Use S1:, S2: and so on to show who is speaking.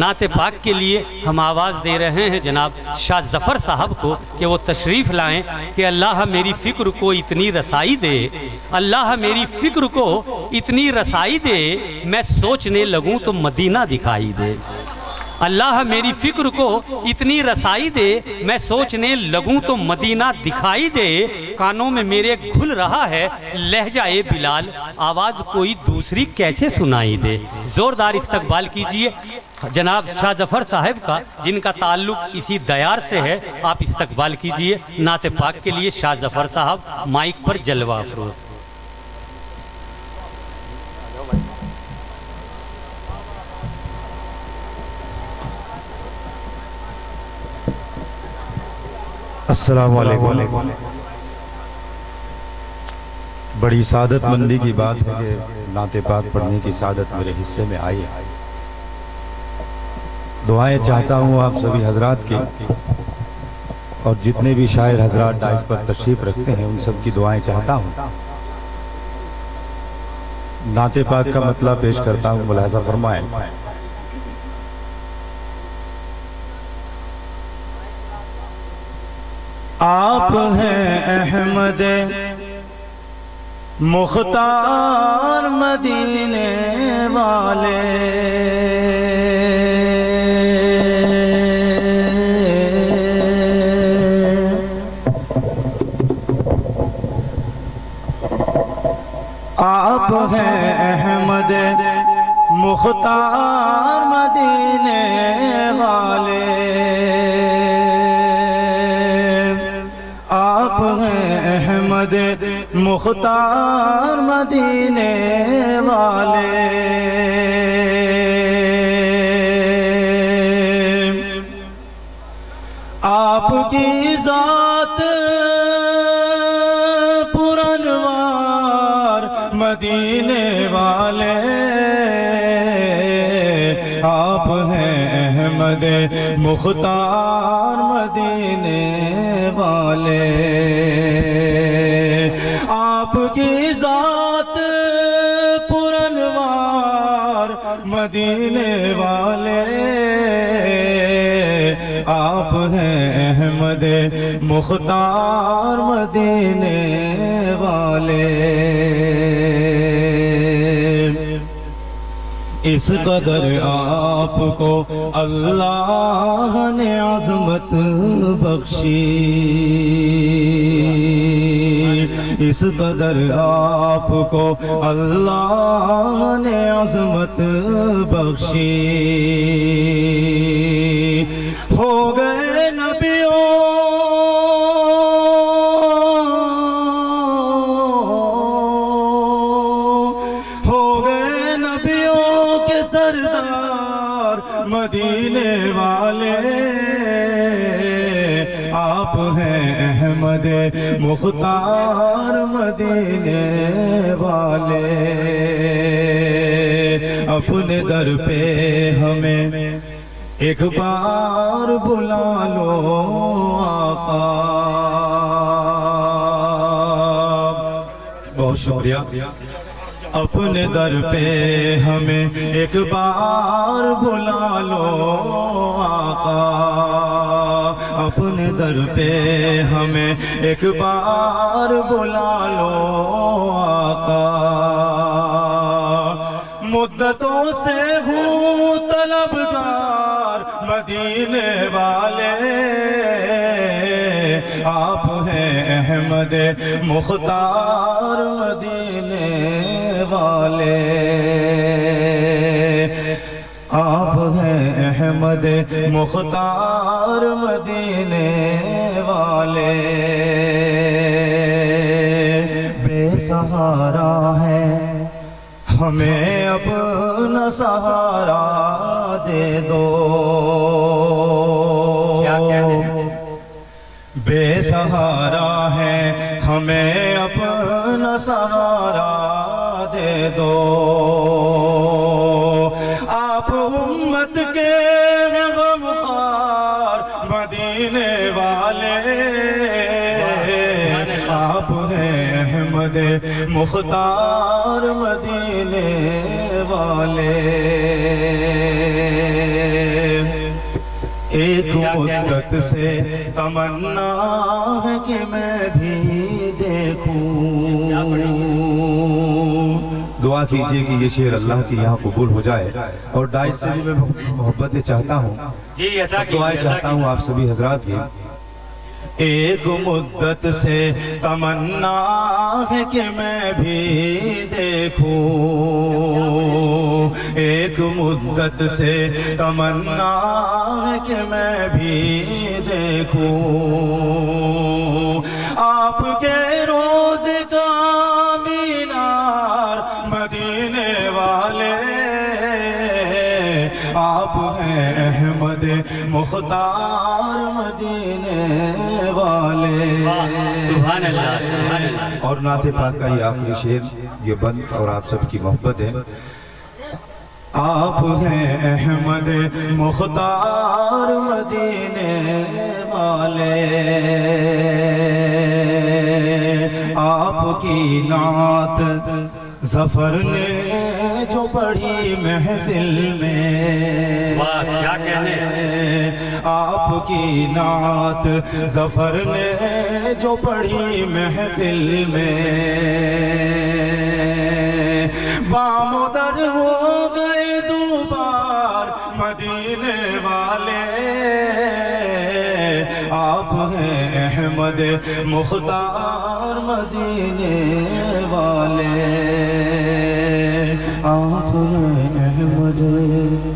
S1: نعت پاک کے لیے ہم آواز دے رہے ہیں جناب شاہ ظفر صاحب کو کہ وہ تشریف لائیں کہ اللہ میری فکر کو اتنی رسائی دے، اللہ میری فکر کو اتنی رسائی دے، میں سوچنے لگوں تو مدینہ دکھائی دے۔ اللہ میری فکر کو اتنی رسائی دے، میں سوچنے لگوں تو مدینہ دکھائی دے۔ کانوں میں میرے گھل رہا ہے، لہجہ اے بلال، آواز کوئی دوسری کیسے سنائی دے؟ زوردار استقبال کیجیے۔ جناب شاہ ظفر صاحب کا، جن کا تعلق اسی دیار سے ہے، آپ استقبال کیجیے، نعت پاک کے لیے شاہ ظفر صاحب مائک پر جلوہ افروز۔
S2: السلام علیکم۔ بڑی سعادت مندی کی بات ہے کہ نعت پاک پڑھنے کی سعادت میرے حصے میں آئی ہے۔ دعائیں چاہتا ہوں آپ سبھی حضرات کی اور جتنے بھی شاعر حضرات ڈائز پر تشریف رکھتے ہیں ان سب کی دعائیں چاہتا ہوں۔ نعت پاک کا مطلب پیش کرتا ہوں، ملاحظہ فرمائیں۔ آپ ہیں احمد مختار مدینے والے۔ آپ ہیں احمد مختار مدینے والے۔ آپ ہیں احمد مختار مدینے والے۔ آپ کی ذات آپ ہیں احمد، مختار مدینے والے۔ آپ کی ذات پرنوار مدینے والے۔ آپ ہیں احمد، مختار مدینے والے۔ اس قدر آپ کو اللہ نے عظمت بخشی۔ اس قدر آپ کو اللہ نے عظمت بخشی۔ مدینے والے آپ ہیں احمد مختار مدینے والے اپنے در پہ ہمیں ایک بار بلا لو آقا بہت شکریہ۔ اپنے در پہ ہمیں ایک بار بلا لو آقا۔ اپنے در پہ ہمیں ایک بار بلا لو آقا۔ مدتوں سے ہوں طلبگار مدینے والے۔ آپ ہیں احمد مختار مدینے۔ والے۔ آپ ہیں احمد مختار مدینے والے۔ بے سہارا ہے۔ ہمیں اپنا سہارا دے دو۔ بے سہارا ہے۔ ہمیں اپنا سہارا دے دو۔ آپ امت کے غمخار مدینے والے۔ آپ ہیں احمد مختار مدینے والے۔ ایک مدت سے تمنا ہے کہ میں بھی دیکھوں۔ دعا کیجیے کہ یہ شعر اللہ کی یہاں قبول ہو جائے اور ڈائٹ سے بھی میں محبتیں چاہتا ہوں
S1: جی
S2: دعائیں چاہتا ہوں آپ سبھی حضرات کی۔ ایک مدت سے تمنا ہے کہ میں بھی دیکھوں۔ ایک مدت سے تمنا ہے کہ میں بھی دیکھوں۔ آپ کے روز کا والے آپ ہیں احمد مختار مدینے والے
S1: سبحان اللہ سبحان اللہ۔
S2: اور نعت پاک کا یہ آخری شعر یہ بند اور آپ سب کی محبت ہے۔ آپ ہیں احمد مختار مدینے والے آپ کی نعت ظفر نے جو پڑھی محفل میں
S1: واہ کیا کہنے؟
S2: آپ کی نعت ظفر نے جو پڑھی محفل میں بام در ہو گئے زبار مدینے والے۔ آپ ہیں احمد مختار مدینے والے۔ آپ ہیں احمد